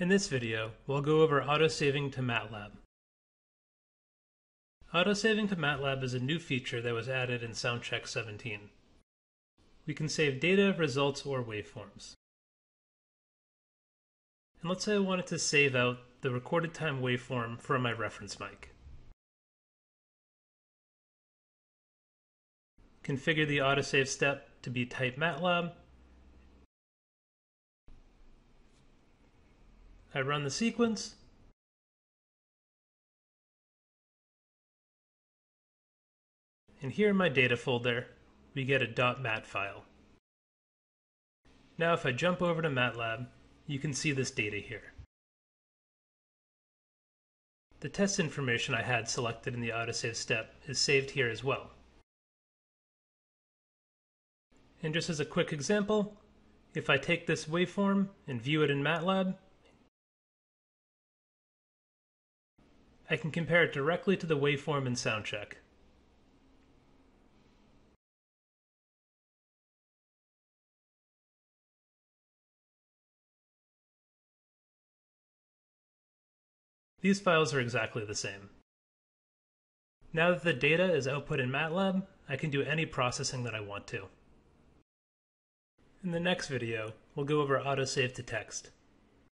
In this video, we'll go over autosaving to MATLAB. Autosaving to MATLAB is a new feature that was added in Soundcheck 17. We can save data, results, or waveforms. And let's say I wanted to save out the recorded time waveform from my reference mic. Configure the autosave step to be type MATLAB. I run the sequence. And here in my data folder, we get a .mat file. Now if I jump over to MATLAB, you can see this data here. The test information I had selected in the autosave step is saved here as well. And just as a quick example, if I take this waveform and view it in MATLAB, I can compare it directly to the waveform in Soundcheck. These files are exactly the same. Now that the data is output in MATLAB, I can do any processing that I want to. In the next video, we'll go over autosave to text.